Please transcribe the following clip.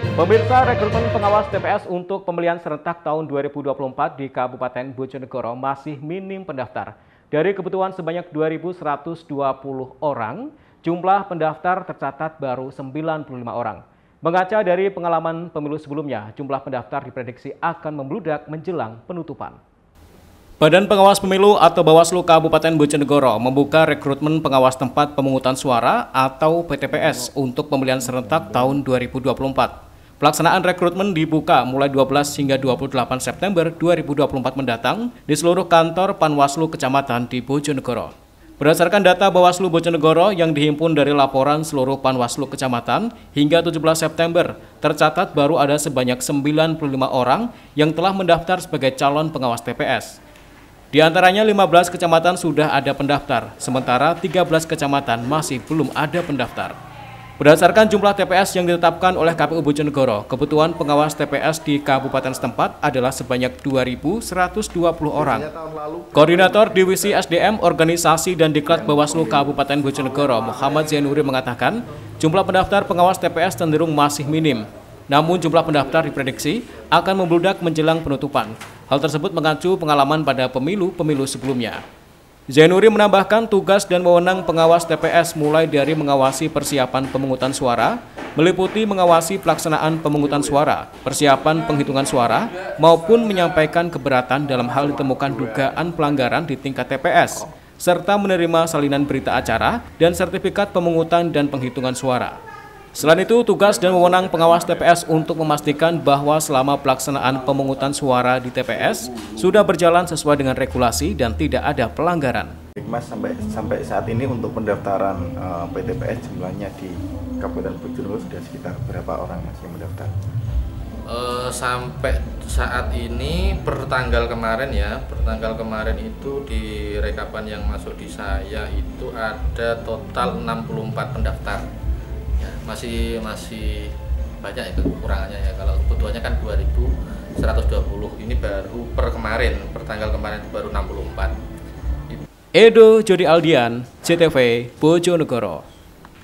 Pemirsa rekrutmen pengawas TPS untuk pemilihan serentak tahun 2024 di Kabupaten Bojonegoro masih minim pendaftar. Dari kebutuhan sebanyak 2.120 orang, jumlah pendaftar tercatat baru 95 orang. Mengaca dari pengalaman pemilu sebelumnya, jumlah pendaftar diprediksi akan membludak menjelang penutupan. Badan Pengawas Pemilu atau Bawaslu Kabupaten Bojonegoro membuka rekrutmen pengawas tempat pemungutan suara atau PTPS untuk pemilihan serentak tahun 2024. Pelaksanaan rekrutmen dibuka mulai 12 hingga 28 September 2024 mendatang di seluruh kantor Panwaslu Kecamatan di Bojonegoro. Berdasarkan data Bawaslu Bojonegoro yang dihimpun dari laporan seluruh Panwaslu Kecamatan hingga 17 September, tercatat baru ada sebanyak 95 orang yang telah mendaftar sebagai calon pengawas TPS. Di antaranya 15 kecamatan sudah ada pendaftar, sementara 13 kecamatan masih belum ada pendaftar. Berdasarkan jumlah TPS yang ditetapkan oleh KPU Bojonegoro, kebutuhan pengawas TPS di kabupaten setempat adalah sebanyak 2.120 orang. Koordinator Divisi SDM Organisasi dan Diklat Bawaslu Kabupaten Bojonegoro, Muhammad Zainuri mengatakan, jumlah pendaftar pengawas TPS cenderung masih minim. Namun jumlah pendaftar diprediksi akan membludak menjelang penutupan. Hal tersebut mengacu pengalaman pada pemilu-pemilu sebelumnya. Zainuri menambahkan tugas dan wewenang pengawas TPS mulai dari mengawasi persiapan pemungutan suara, meliputi mengawasi pelaksanaan pemungutan suara, persiapan penghitungan suara, maupun menyampaikan keberatan dalam hal ditemukan dugaan pelanggaran di tingkat TPS, serta menerima salinan berita acara dan sertifikat pemungutan dan penghitungan suara. Selain itu, tugas dan wewenang pengawas TPS untuk memastikan bahwa selama pelaksanaan pemungutan suara di TPS sudah berjalan sesuai dengan regulasi dan tidak ada pelanggaran. Mas sampai sampai saat ini untuk pendaftaran uh, eh, PTPS jumlahnya di Kabupaten Bojonegoro sudah sekitar berapa orang mas yang mendaftar? Uh, sampai saat ini per tanggal kemarin ya, per tanggal kemarin itu di rekapan yang masuk di saya itu ada total 64 pendaftar masih masih banyak ya kekurangannya ya. Kalau kebutuhannya kan 2120 ini baru per kemarin per tanggal kemarin itu baru 64 Edo Jody Aldian CTV Bojonegoro